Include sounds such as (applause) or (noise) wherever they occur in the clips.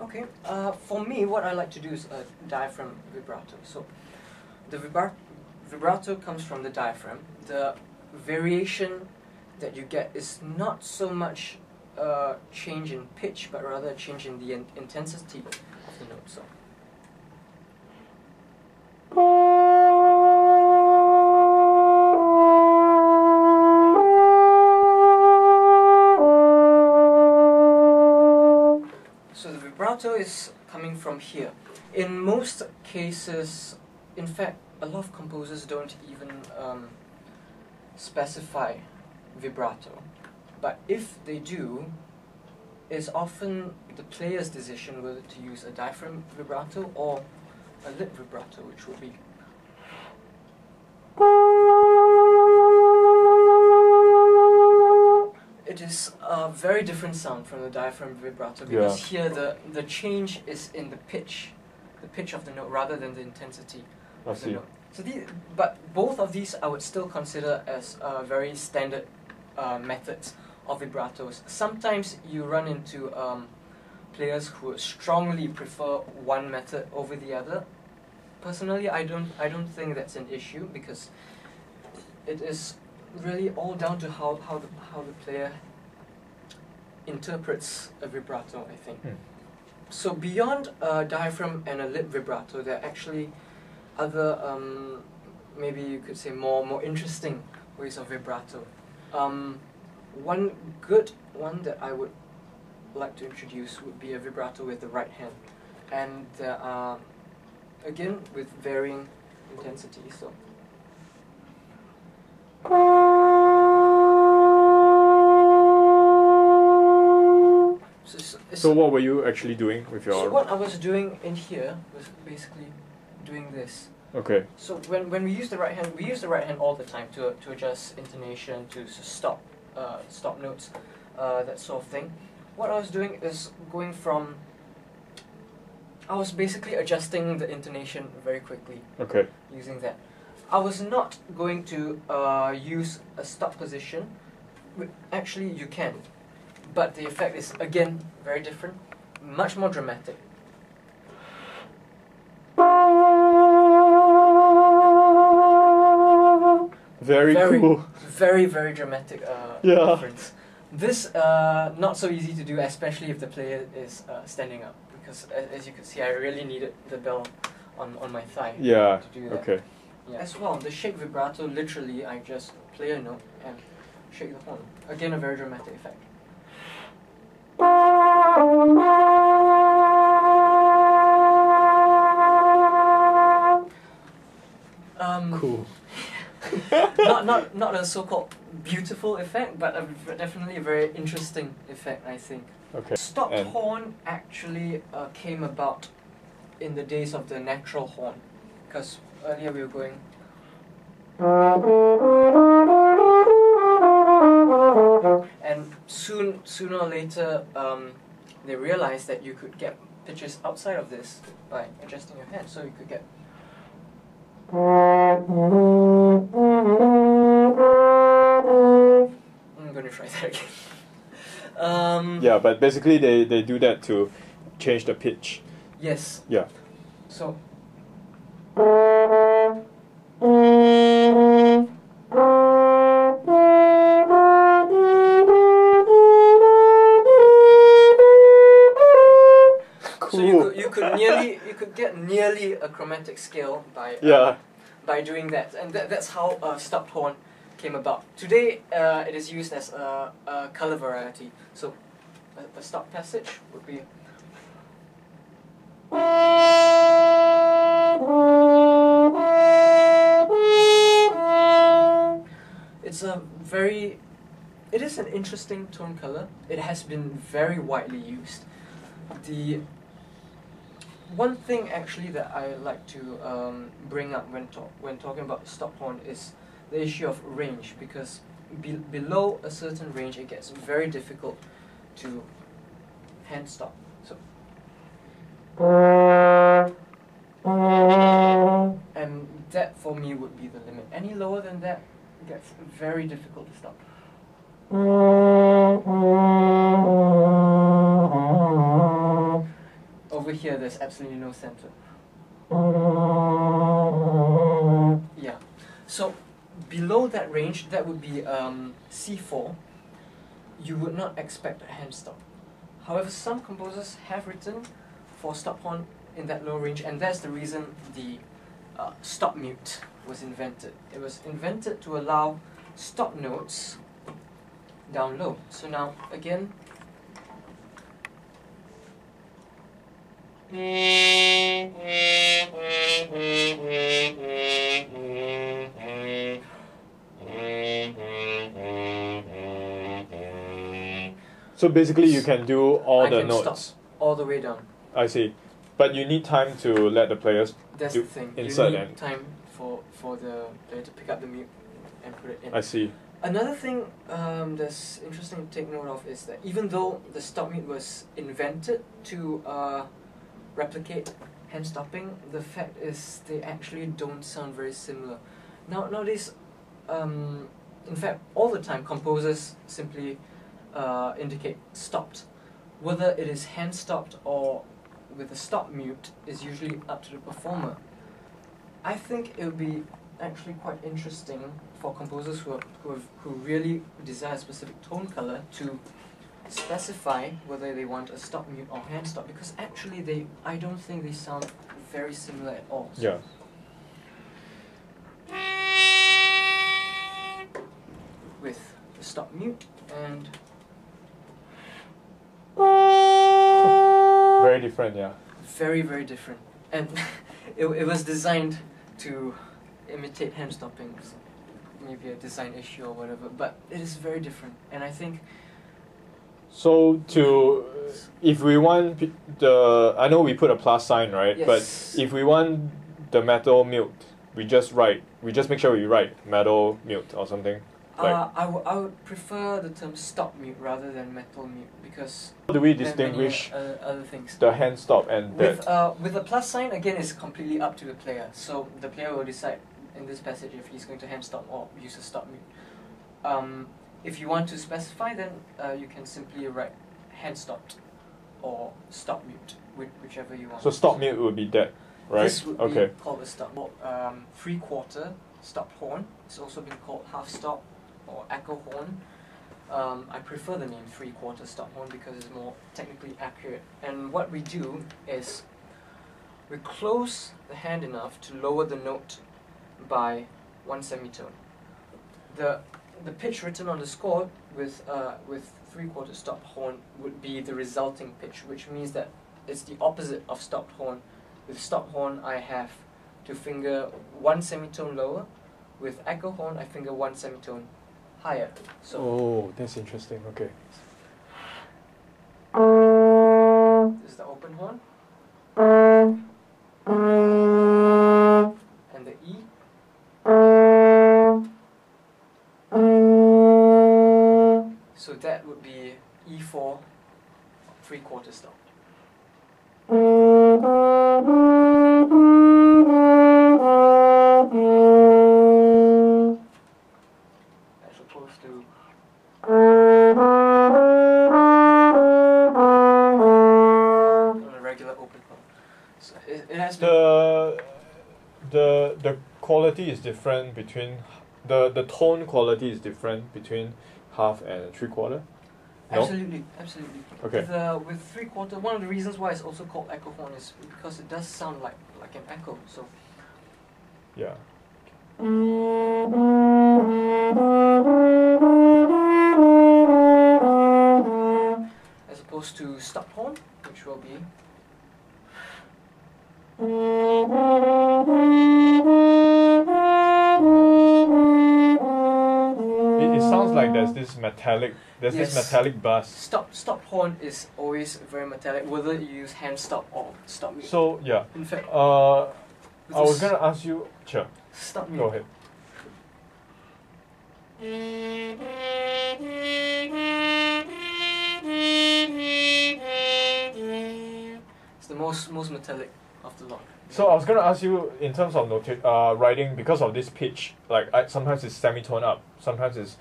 Okay. Uh, for me, what I like to do is a diaphragm vibrato. So, the vibra- vibrato comes from the diaphragm. The variation that you get is not so much a change in pitch, but rather a change in the in- intensity of the note. So. The is coming from here. In most cases, in fact, a lot of composers don't even um, specify vibrato. But if they do, it's often the player's decision whether to use a diaphragm vibrato or a lip vibrato, which would be. A very different sound from the diaphragm vibrato because here the, the change is in the pitch, the pitch of the note rather than the intensity I of the note. So the, but both of these I would still consider as uh, very standard uh, methods of vibratos. Sometimes you run into um, players who strongly prefer one method over the other. Personally, I don't I don't think that's an issue because it is really all down to how how the, how the player interprets a vibrato. I think. Hmm. So beyond a diaphragm and a lip vibrato, there are actually other um, maybe you could say more more interesting ways of vibrato. Um, one good one that I would like to introduce would be a vibrato with the right hand, and there are again with varying intensity. So. So, it's- it's- So what were you actually doing with your? so what I was doing in here was basically doing this. Okay. So when, when we use the right hand, we use the right hand all the time to, to adjust intonation, to stop uh, stop notes, uh, that sort of thing. What I was doing is going from. I was basically adjusting the intonation very quickly Okay. using that. I was not going to uh, use a stop position. Actually, you can, but the effect is again very different, much more dramatic. Very, Very- cool. Very, very dramatic uh, Yeah. difference. This uh, not so easy to do, especially if the player is uh, standing up, because as, as you can see, I really needed the bell on, on my thigh Yeah. to do that. Okay. Yeah. As well, the shake vibrato, literally, I just play a note and shake the horn. Again, a very dramatic effect. Um, Cool. (laughs) not, not, not a so-called beautiful effect, but a, definitely a very interesting effect, I think. Okay. Stopped And- horn actually uh, came about in the days of the natural horn, because earlier we were going. And soon, sooner or later, um, they realized that you could get pitches outside of this by adjusting your hand, so you could get. I'm gonna try that (laughs) again. um, Yeah, but basically they, they do that to change the pitch. Yes. Yeah. So nearly get nearly a chromatic scale by uh, Yeah. by doing that, and that, that's how uh, stopped horn came about. Today, uh, it is used as a, a color variety. So, a, a stop passage would be. It's a very. It is an interesting tone color. It has been very widely used. The one thing actually that I like to um, bring up when talk when talking about stop horn is the issue of range because be- below a certain range it gets very difficult to hand stop. So and that for me would be the limit. Any lower than that gets very difficult to stop. Here there's absolutely no center. Yeah. So below that range, that would be um, C4. You would not expect a hand stop. However, some composers have written for stop horn in that low range, and that's the reason the uh, stop mute was invented. It was invented to allow stop notes down low. So now again. So basically, you can do all I the can notes. stop all the way down. I see, but you need time to let the players. That's You the thing. insert you need and- time for for the player to pick up the mute and put it in. I see. Another thing um, that's interesting to take note of is that even though the stop mute was invented to uh, replicate hand stopping, the fact is they actually don't sound very similar. Now nowadays, um, in fact, all the time composers simply uh, indicate stopped. Whether it is hand stopped or with a stop mute is usually up to the performer. I think it would be actually quite interesting for composers who, are, who, have, who really desire a specific tone color to specify whether they want a stop mute or hand stop because actually they I don't think they sound very similar at all. So Yeah. With the stop mute and Very different. Yeah. very very different and (laughs) it, it was designed to imitate hand stopping so maybe a design issue or whatever but it is very different and I think So to if we want the I know we put a plus sign right, Yes. but if we want the metal mute, we just write we just make sure we write metal mute or something. Like- uh, I, w- I would prefer the term stop mute rather than metal mute because How do we are many, distinguish uh, other things. the hand stop and with uh, with a plus sign again it's completely up to the player. So the player will decide in this passage if he's going to hand stop or use a stop mute. Um, if you want to specify then uh, you can simply write hand stopped or stop mute whi- whichever you want So stop mute would be that, right? this would Okay. be called a stop um, three quarter stop horn it's also been called half stop or echo horn um, I prefer the name three quarter stop horn because it's more technically accurate. And what we do is we close the hand enough to lower the note by one semitone. The the pitch written on the score with uh, with three quarter stop horn would be the resulting pitch, which means that it's the opposite of stopped horn. With stop horn, I have to finger one semitone lower. With echo horn, I finger one semitone higher. So. Oh, that's interesting. Okay. This is the open horn. So that would be E4, three quarter stop. As opposed to a regular open horn. So it, it has The the the quality is different between the the tone quality is different between half and three quarter. No? Absolutely, absolutely. Okay. With, uh, with three quarter, one of the reasons why it's also called echo horn is because it does sound like like an echo. So Yeah. as opposed to stop horn, which will be this metallic there's this metallic bass. stop stop horn is always very metallic, whether you use hand stop or stop mute. So yeah. in fact, Uh, I was gonna ask you. Sure. stop mute. Go ahead. It's the most most metallic of the lot. So I was gonna ask you in terms of nota- uh, writing because of this pitch. Like I, sometimes it's semitone up, sometimes it's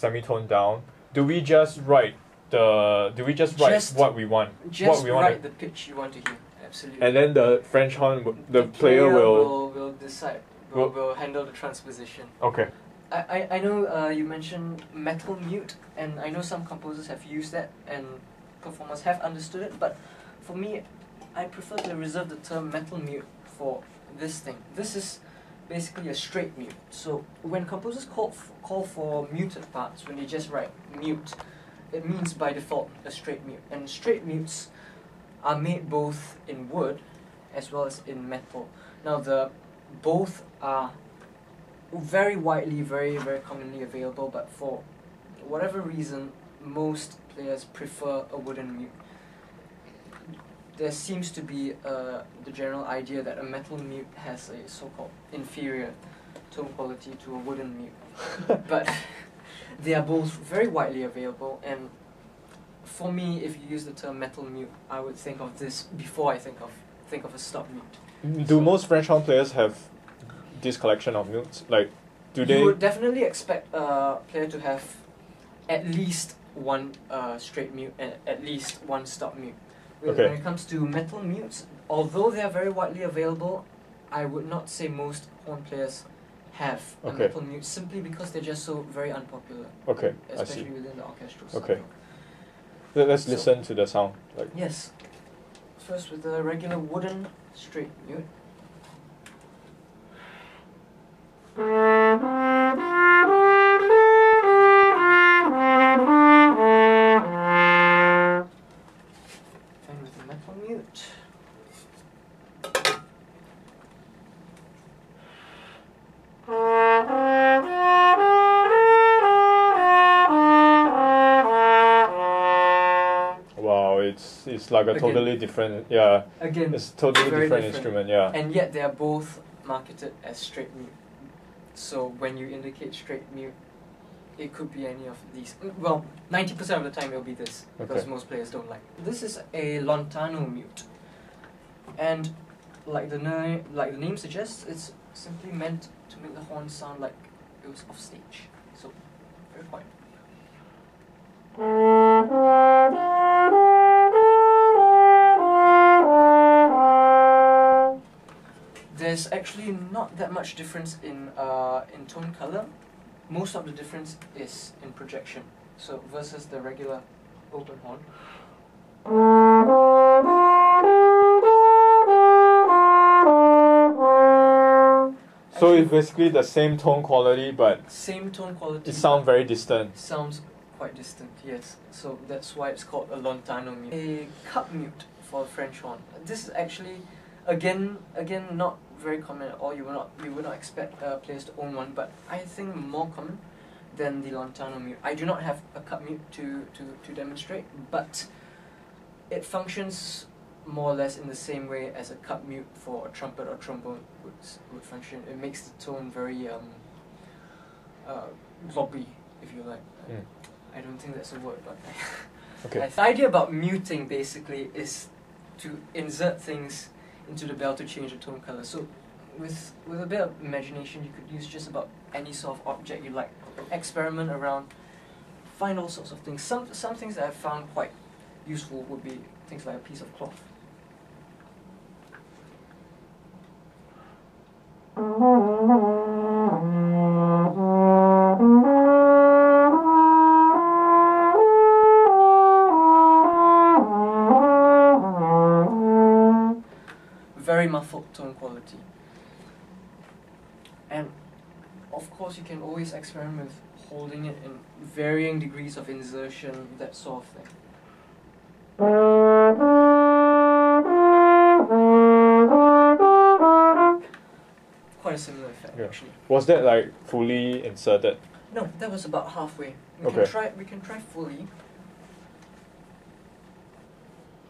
semitone down. Do we just write the? Do we just write Just- what we want? Just what we want write the pitch you want to hear. absolutely. and then the French horn, w- the, player, will. will will decide. Will, will- will handle the transposition. Okay. I, I, I know uh, you mentioned metal mute, and I know some composers have used that, and performers have understood it. But for me, I prefer to reserve the term metal mute for this thing. This is basically a straight mute. So when composers call call for muted parts, when they just write mute, it means by default a straight mute. And straight mutes are made both in wood as well as in metal. Now the both are very widely, very, very commonly available, but for whatever reason, most players prefer a wooden mute. There seems to be uh, the general idea that a metal mute has a so-called inferior tone quality to a wooden mute, (laughs) but they are both very widely available. And for me, if you use the term metal mute, I would think of this before I think of think of a stop mute. Do most French horn players have this collection of mutes? Like, do they? You would definitely expect a player to have at least one uh, straight mute and at least one stop mute. When- Okay. When it comes to metal mutes, although they are very widely available, I would not say most horn players have a Okay. metal mute simply because they're just so very unpopular, Okay, I especially see. within the orchestral Okay. Let, let's So- listen to the sound. Like, Yes. First with the regular wooden straight mute. It's it's like a Again. totally different. Yeah, Again, it's totally different, different. instrument. Yeah. and yet they are both marketed as straight mute. So when you indicate straight mute, it could be any of these. Well, ninety percent of the time it'll be this because Okay. most players don't like. This is a lontano mute, and like the name, like the name suggests, it's simply meant to make the horn sound like it was off stage. So very quiet. There's actually not that much difference in uh, in tone color. Most of the difference is in projection. So versus the regular open horn. So Actually, it's basically the same tone quality, but same tone quality. it sounds very distant. sounds quite distant. Yes. So that's why it's called a lontano mute. A cup mute for a French horn. This is actually, again, again not very common at all. You will not you would not expect uh, players to own one, but I think more common than the lontano mute. I do not have a cup mute to to to demonstrate, but it functions more or less in the same way as a cup mute for a trumpet or trombone would would function. It makes the tone very um uh if you like. Mm. I don't think that's a word, but (laughs) Okay. the idea about muting basically is to insert things into the bell to change the tone color. So with with a bit of imagination, you could use just about any sort of object you like. Experiment around, find all sorts of things. Some some things that I've found quite useful would be things like a piece of cloth. Very (laughs) And of course, you can always experiment with holding it in varying degrees of insertion, that sort of thing. Quite a similar effect, Yeah. actually. Was that like fully inserted? No, that was about halfway. We Okay. can try. We can try fully.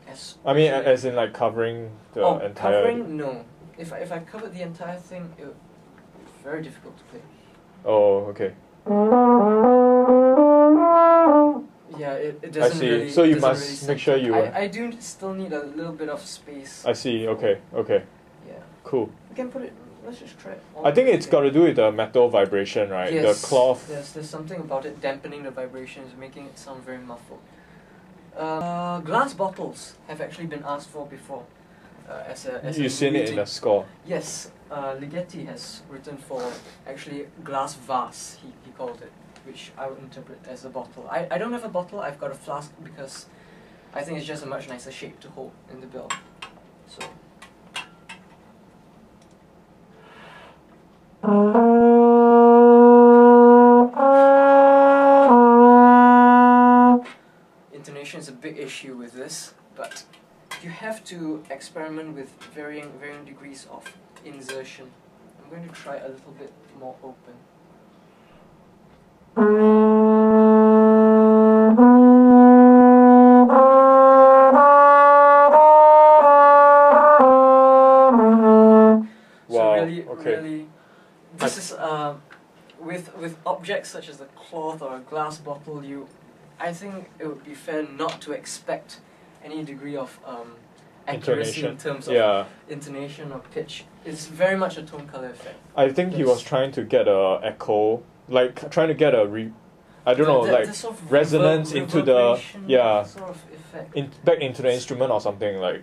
As I mean, as in like covering the oh, entire. covering? No. If I, if I covered the entire thing, it would be very difficult to play. Oh, okay. Yeah, it, it doesn't I see. really. So you must really make sure you- I, I do still need a little bit of space. I see. Okay. Okay. yeah. Cool. We can put it. Let's just try it. I think it's got to to do with the metal vibration, right? Yes, The cloth. Yes, there's something about it dampening the vibrations, making it sound very muffled. Uh, glass bottles have actually been asked for before. Uh, as a as You've seen it in the score. Yes, uh, Ligeti has written for actually glass vase, he, he called it, which I would interpret as a bottle. I, I don't have a bottle, I've got a flask because I think it's just a much nicer shape to hold in the bell. So, intonation is a big issue with this, but you have to experiment with varying varying degrees of insertion. I'm going to try a little bit more open. Wow, okay. this is uh, with with objects such as a cloth or a glass bottle. You, I think it would be fair not to expect any degree of um, accuracy in Intonation. terms of Yeah. intonation or pitch. It's very much a tone color effect. I think he was trying to get a echo, like trying to get a re. I don't know, The- like the sort of resonance reverb- into the- yeah. sort of effect. in, back into the instrument or something. Like,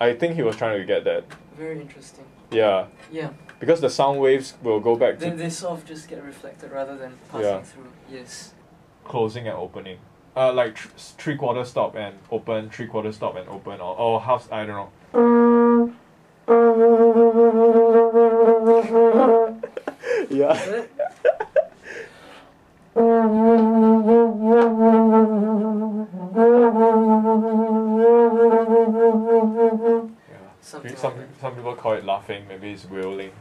I think he was trying to get that. Very interesting. Yeah, Yeah, because the sound waves will go back they, to they sort of just get reflected rather than passing Yeah. through. Yes. closing and opening. Uh, like tr- three quarter stop and open, three quarter stop and open, or, or half. I don't know. (laughs) yeah. Yeah. Something Some like some people call it laughing. Maybe it's wailing.